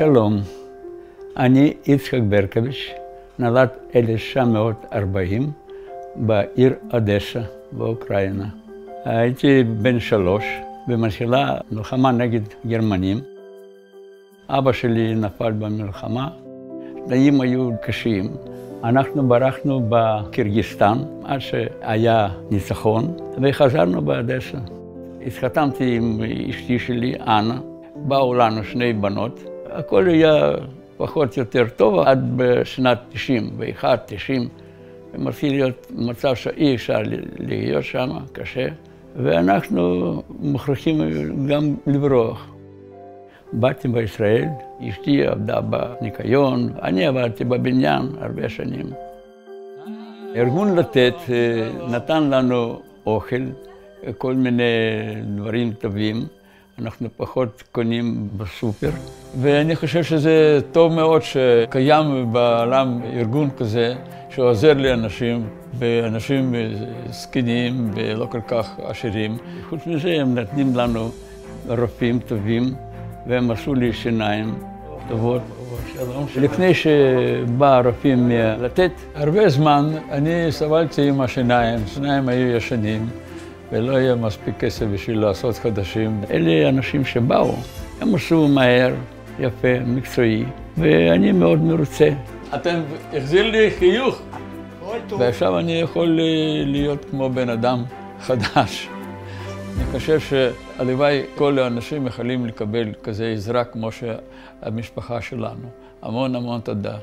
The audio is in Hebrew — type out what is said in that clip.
שלום, אני יצחק ברקוביץ', נולד 1940 בעיר אדסה באוקראינה. הייתי בן שלוש, ומתחילה מלחמה נגד גרמנים. אבא שלי נפל במלחמה, התנאים היו קשים. אנחנו ברחנו בקירגיסטן עד שהיה ניצחון, וחזרנו באדסה. התחתנתי עם אשתי שלי, אנה, באו לנו שני בנות. הכל היה פחות או יותר טוב עד בשנת 91, 90. ומתחיל להיות מצב שאי אפשר להיות שם, קשה, ואנחנו מוכרחים גם לברוח. באתי בישראל, אשתי עבדה בניקיון, אני עבדתי בבניין הרבה שנים. ארגון לתת נתן לנו אוכל, כל מיני דברים טובים. אנחנו פחות קונים בסופר, ואני חושב שזה טוב מאוד שקיים בעולם ארגון כזה שעוזר לאנשים, ואנשים זקנים ולא כל כך עשירים. חוץ מזה הם נותנים לנו רופאים טובים, והם עשו לי שיניים טובות. לפני שבא הרופאים לתת, הרבה זמן אני סבלתי עם השיניים, השיניים היו ישנים. ולא היה מספיק כסף בשביל לעשות חדשים. אלה אנשים שבאו, הם עשו מהר, יפה, מקצועי, ואני מאוד מרוצה. אתם החזיר לי חיוך, ועכשיו אני יכול להיות כמו בן אדם חדש. אני חושב שהלוואי כל האנשים יכולים לקבל כזה עזרה כמו שהמשפחה שלנו. המון המון תודה.